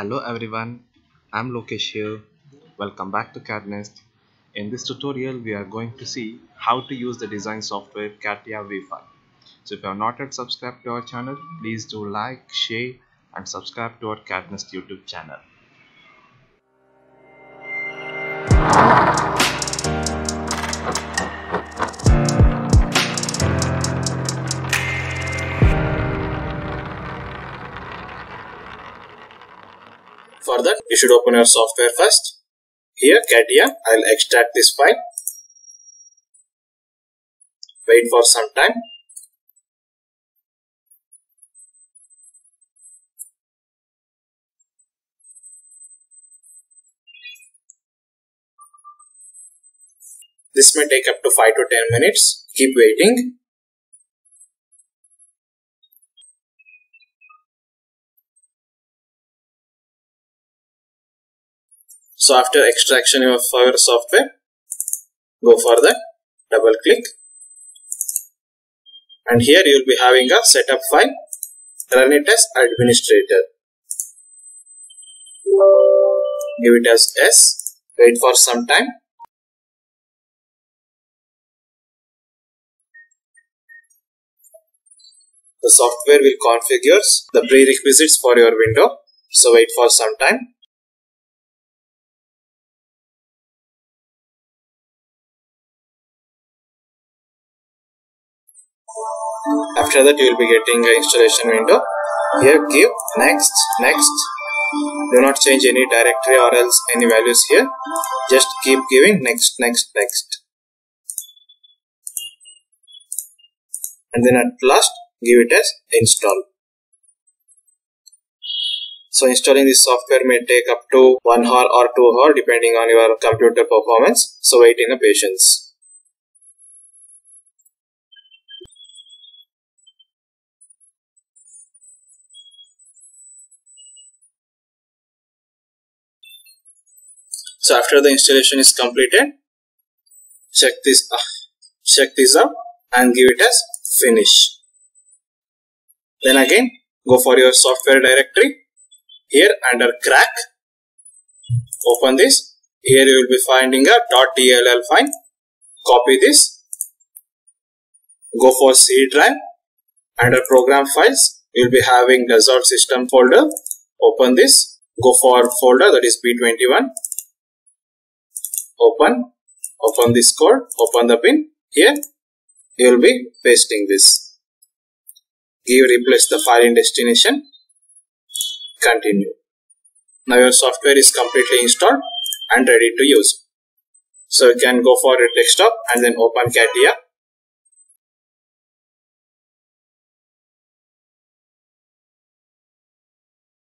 Hello everyone, I'm Lokesh here. Welcome back to CADD Nest. In this tutorial, we are going to see how to use the design software CATIA V5. So if you have not yet subscribed to our channel, please do like, share and subscribe to our CADD Nest YouTube channel. For that, you should open your software first. Here, CATIA, I'll extract this file. Wait for some time. This may take up to 5 to 10 minutes. Keep waiting. So after extraction of our software, go for the double click and here you will be having a setup file, run it as administrator. Give it as S, wait for some time. The software will configure the prerequisites for your window, so wait for some time. After that, you will be getting an installation window. Here, give next, next. Do not change any directory or else any values here. Just keep giving next, next, next. And then at last, give it as install. So installing this software may take up to 1 hour or 2 hour depending on your computer performance. So wait in a patience. So after the installation is completed, check this uh, check this out and give it as finish. Then again go for your software directory. Here under crack, open this. Here you will be finding a .dll file. Copy this. Go for C drive. Under program files, you will be having Dassault system folder. Open this. Go for folder that is B21 open open this code open the bin. Here you will be pasting this. Give replace the file in destination. Continue. Now your software is completely installed and ready to use. So you can go for a desktop and then open CATIA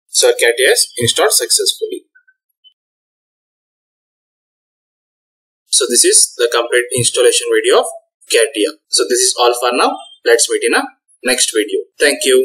so CATIA is installed successfully So this is the complete installation video of CATIA. So this is all for now. Let's meet in a next video. Thank you.